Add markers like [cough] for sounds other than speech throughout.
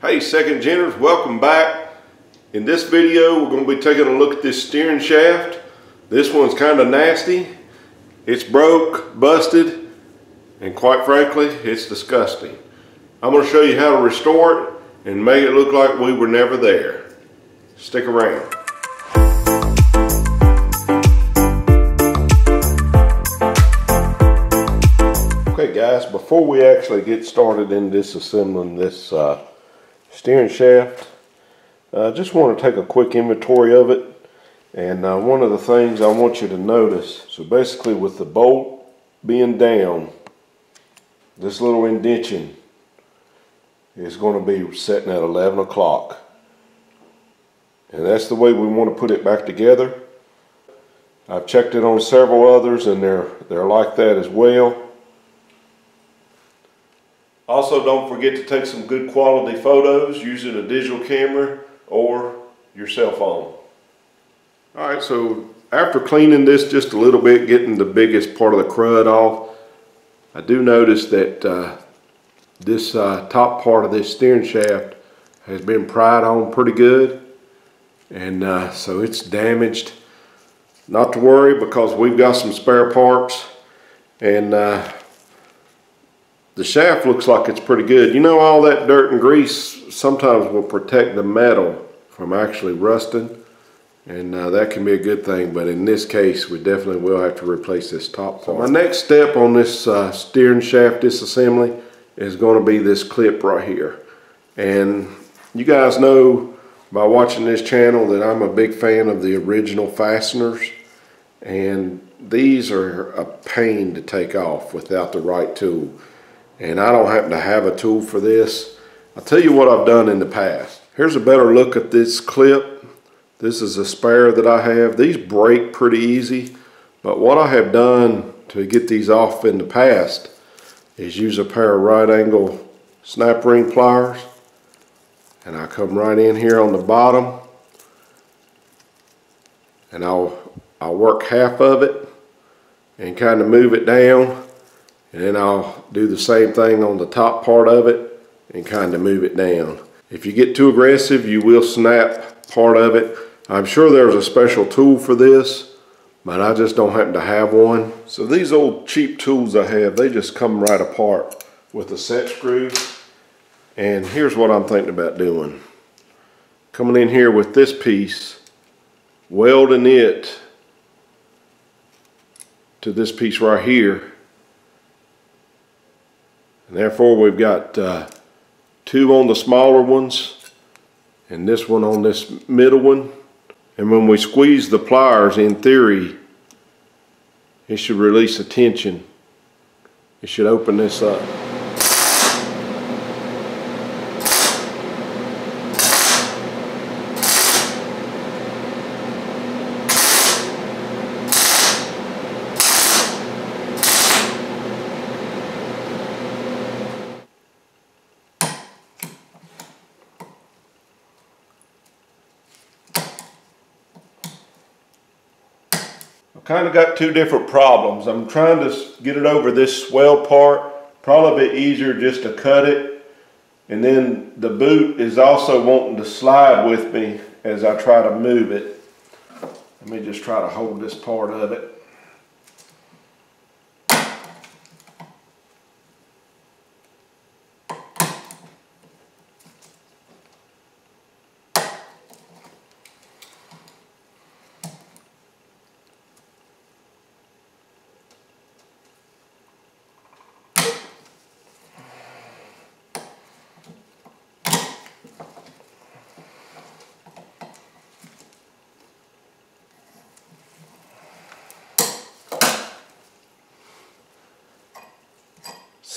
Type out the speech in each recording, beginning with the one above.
Hey second geners, welcome back. In this video we're going to be taking a look at this steering shaft. This one's kind of nasty. It's broke, busted, and quite frankly it's disgusting. I'm going to show you how to restore it and make it look like we were never there. Stick around. Okay guys, before we actually get started in disassembling this uh, steering shaft, I uh, just want to take a quick inventory of it. And uh, one of the things I want you to notice, so basically with the bolt being down, this little indention is going to be setting at 11 o'clock. And that's the way we want to put it back together. I've checked it on several others and they're, they're like that as well. Also, don't forget to take some good quality photos using a digital camera or your cell phone. All right, so after cleaning this just a little bit, getting the biggest part of the crud off, I do notice that uh, this uh, top part of this steering shaft has been pried on pretty good. And uh, so it's damaged. Not to worry because we've got some spare parts and uh, the shaft looks like it's pretty good. You know all that dirt and grease sometimes will protect the metal from actually rusting and uh, that can be a good thing but in this case we definitely will have to replace this top part. So my next step on this uh, steering shaft disassembly is going to be this clip right here and you guys know by watching this channel that I'm a big fan of the original fasteners and these are a pain to take off without the right tool and I don't happen to have a tool for this. I'll tell you what I've done in the past. Here's a better look at this clip. This is a spare that I have. These break pretty easy, but what I have done to get these off in the past is use a pair of right angle snap ring pliers and I come right in here on the bottom and I'll, I'll work half of it and kind of move it down and then I'll do the same thing on the top part of it and kind of move it down. If you get too aggressive, you will snap part of it. I'm sure there's a special tool for this, but I just don't happen to have one. So these old cheap tools I have, they just come right apart with a set screw. And here's what I'm thinking about doing. Coming in here with this piece, welding it to this piece right here and therefore we've got uh, two on the smaller ones and this one on this middle one. And when we squeeze the pliers, in theory, it should release the tension. It should open this up. Kind of got two different problems. I'm trying to get it over this swell part. Probably easier just to cut it. And then the boot is also wanting to slide with me as I try to move it. Let me just try to hold this part of it.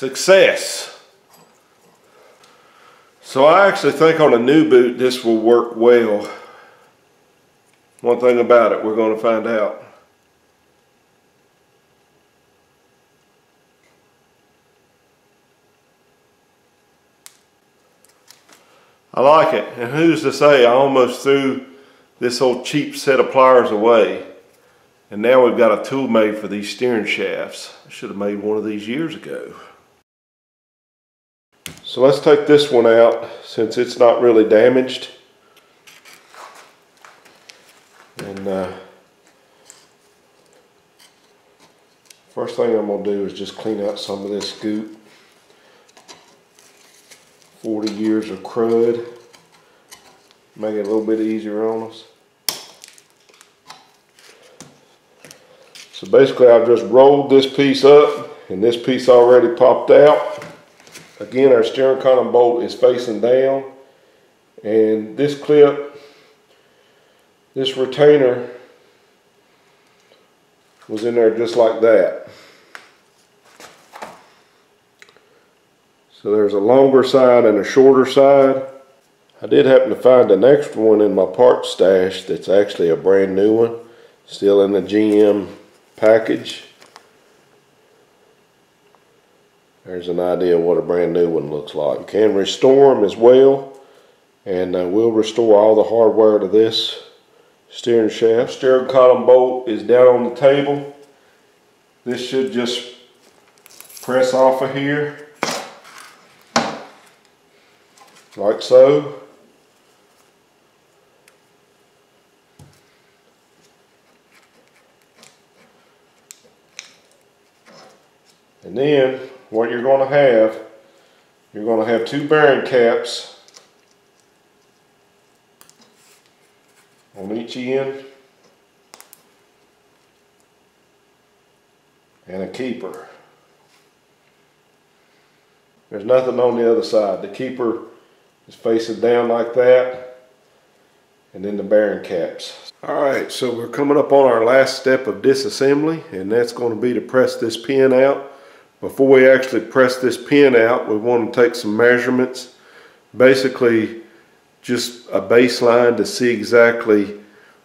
Success. So I actually think on a new boot this will work well. One thing about it, we're going to find out. I like it. And who's to say I almost threw this old cheap set of pliers away. And now we've got a tool made for these steering shafts. I should have made one of these years ago. So let's take this one out since it's not really damaged. And uh, first thing I'm gonna do is just clean out some of this goop. 40 years of crud. Make it a little bit easier on us. So basically I've just rolled this piece up and this piece already popped out. Again, our steering column bolt is facing down and this clip, this retainer was in there just like that. So there's a longer side and a shorter side. I did happen to find an extra one in my parts stash that's actually a brand new one. Still in the GM package. There's an idea of what a brand new one looks like. You can restore them as well. And uh, we'll restore all the hardware to this steering shaft. Steering column bolt is down on the table. This should just press off of here. Like so. And then what you're going to have, you're going to have two bearing caps on each end and a keeper. There's nothing on the other side. The keeper is facing down like that and then the bearing caps. All right, so we're coming up on our last step of disassembly and that's going to be to press this pin out before we actually press this pin out, we want to take some measurements. Basically, just a baseline to see exactly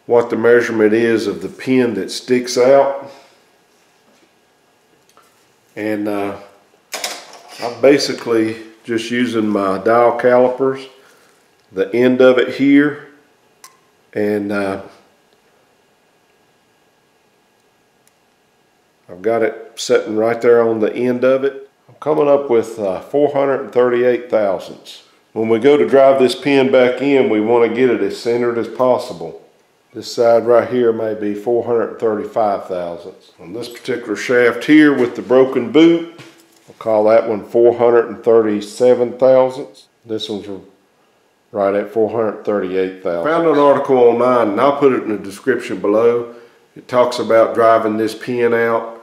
what the measurement is of the pin that sticks out. And uh, I'm basically just using my dial calipers, the end of it here, and uh, I've got it sitting right there on the end of it. I'm coming up with uh, 438 thousandths. When we go to drive this pin back in, we want to get it as centered as possible. This side right here may be 435 thousandths. On this particular shaft here with the broken boot, I'll call that one 437 thousandths. This one's right at 438 thousandths. Found an article online and I'll put it in the description below. It talks about driving this pin out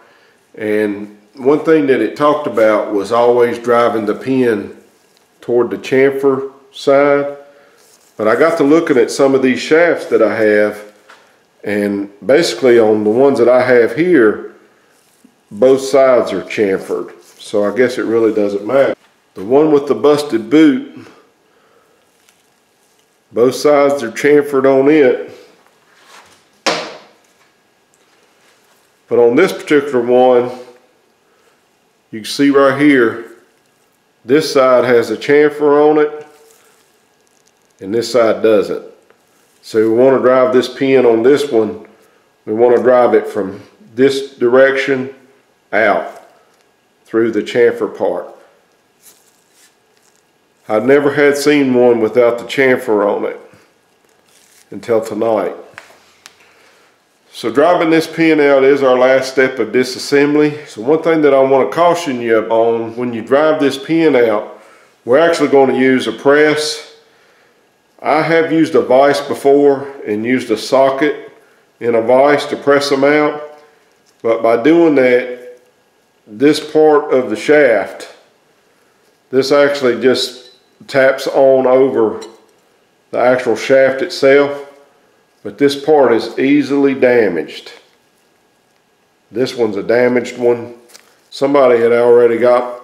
and one thing that it talked about was always driving the pin toward the chamfer side. But I got to looking at some of these shafts that I have and basically on the ones that I have here, both sides are chamfered. So I guess it really doesn't matter. The one with the busted boot, both sides are chamfered on it. But on this particular one, you can see right here, this side has a chamfer on it, and this side doesn't. So we want to drive this pin on this one, we want to drive it from this direction out through the chamfer part. I've never had seen one without the chamfer on it until tonight. So driving this pin out is our last step of disassembly. So one thing that I want to caution you on, when you drive this pin out, we're actually going to use a press. I have used a vise before and used a socket in a vise to press them out. But by doing that, this part of the shaft, this actually just taps on over the actual shaft itself but this part is easily damaged. This one's a damaged one. Somebody had already got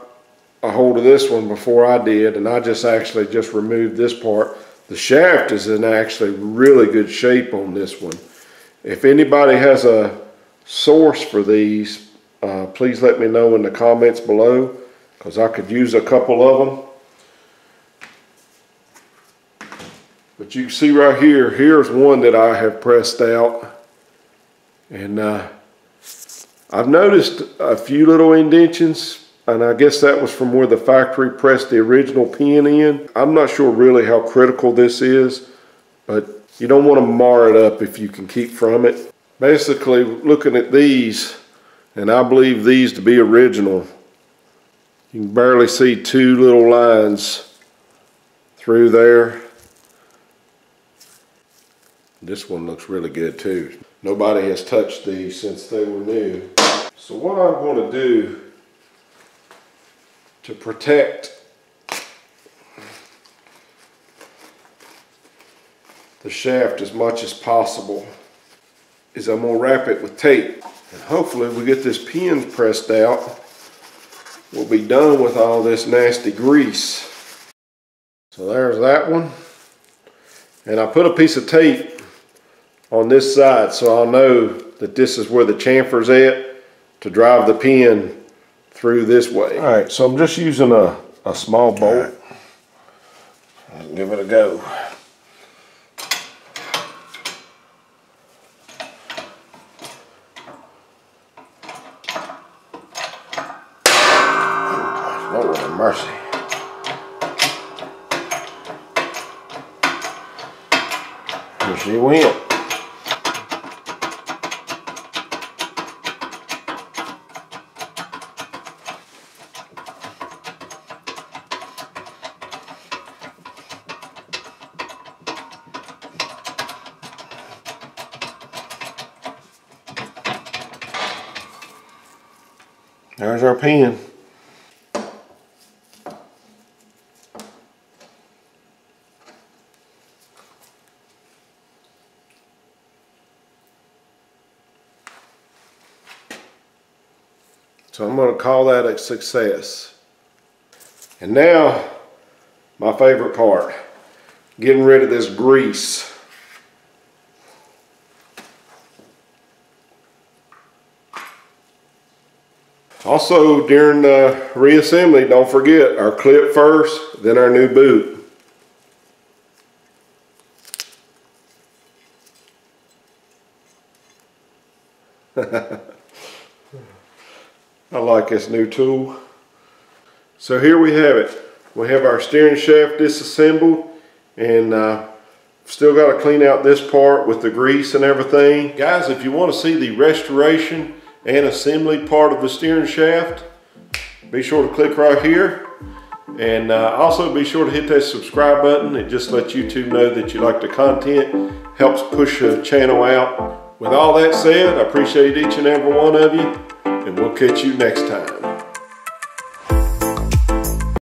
a hold of this one before I did, and I just actually just removed this part. The shaft is in actually really good shape on this one. If anybody has a source for these, uh, please let me know in the comments below because I could use a couple of them. But you can see right here, here's one that I have pressed out. And uh, I've noticed a few little indentions. and I guess that was from where the factory pressed the original pin in. I'm not sure really how critical this is, but you don't want to mar it up if you can keep from it. Basically, looking at these, and I believe these to be original, you can barely see two little lines through there. This one looks really good too. Nobody has touched these since they were new. So what I'm going to do to protect the shaft as much as possible is I'm going to wrap it with tape. And hopefully we get this pin pressed out, we'll be done with all this nasty grease. So there's that one. And I put a piece of tape on this side so I'll know that this is where the chamfer's at to drive the pin through this way. All right, so I'm just using a, a small bolt. Right. Give it a go. There's our pen. So I'm going to call that a success. And now, my favorite part, getting rid of this grease. Also, during the reassembly, don't forget our clip first, then our new boot. [laughs] I like this new tool. So here we have it. We have our steering shaft disassembled and uh, still got to clean out this part with the grease and everything. Guys, if you want to see the restoration and assembly part of the steering shaft, be sure to click right here. And uh, also be sure to hit that subscribe button. It just lets YouTube know that you like the content, helps push the channel out. With all that said, I appreciate each and every one of you, and we'll catch you next time.